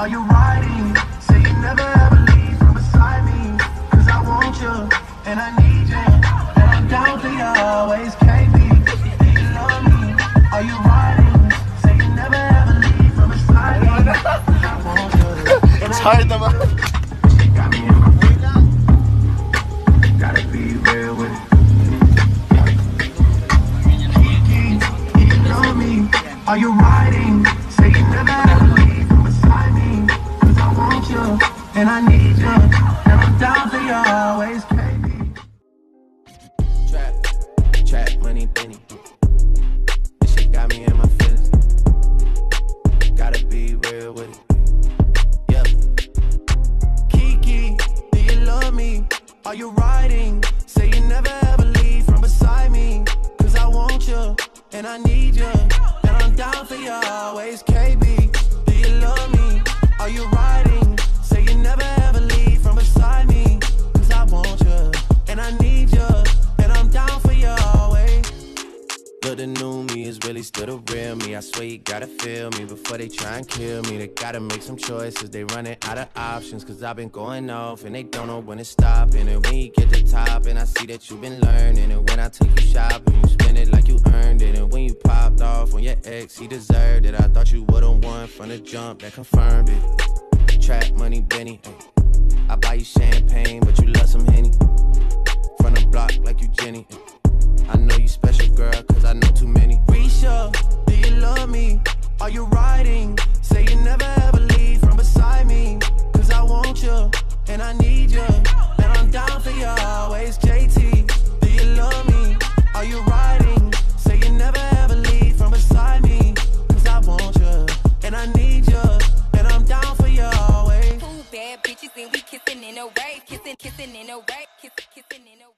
Are you riding? Say you never ever leave from beside me. Cause I want you, and I need you. And I'm down for you, always can't be. Do you love me? Are you riding? Say you never ever leave from beside me. Cause I want you. And I need you. Got me in my feet. Gotta be real with it. Are you riding? Say you never and I need you. I'm down for you always. Trap, trap, money. This shit got me in my feelings. Gotta be real with it. Kiki, do you love me? Are you riding? Say you never ever leave from beside me. Cause I want you, and I need you. And I'm down for you always, KB. Look, the new me is really still the real me. I swear you gotta feel me before they try and kill me. They gotta make some choices. They running out of options. Cause I've been going off and they don't know when to stop. And when you get to top, and I see that you've been learning. And when I take you shopping, you spend it like you earned it. And when you popped off on your ex, he deserved it. I thought you would've won from the jump that confirmed it. Trap money, Benny. I buy you champagne, but you love some Henny. From the block like you Jenny. Are you riding? Say you never ever leave from beside me. Cause I want you, and I need you. And I'm down for you always, JT. Do you love me? Are you riding? Say you never ever leave from beside me. Cause I want you, and I need you. And I'm down for you always. Two bad bitches and we kissing in a rave, kissing, kissing in a rave, kissing, kissing in a